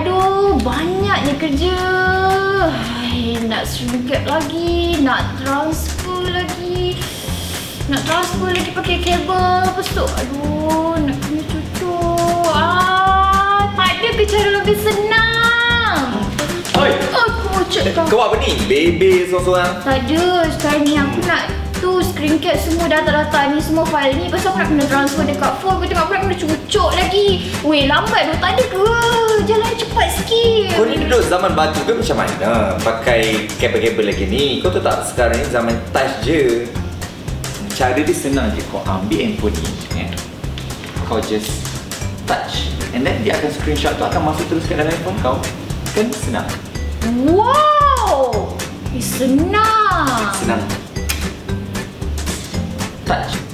Aduh, banyaknya kerja. Hai, nak singkat lagi, nak transfer lagi. Nak transfer lagi pakai kabel. Lepas tu, aduh, nak kena cucuk. Ah, tak ada ke cara lebih senang? Oi. Aku cakap. Kau apa ni? Baby seorang-seorang. Tak ada, sekarang ni aku nak tu screen cap semua data-data ni semua file ni pasal aku nak kena transfer dekat phone aku tengok aku nak kena cucuk lagi weh lambat tu tak ada ke sikit Kau ni duduk zaman batu ke macam mana? Pakai kabel-kabel lagi ni. Kau tahu tak sekarang ni zaman touch je. Cara dia senang je. Kau ambil handphone ni eh. Kau just touch. And then dia akan screenshot tu akan masuk terus ke dalam handphone kau. Kan? Senang. Wow! Eh, senang. Senang. Touch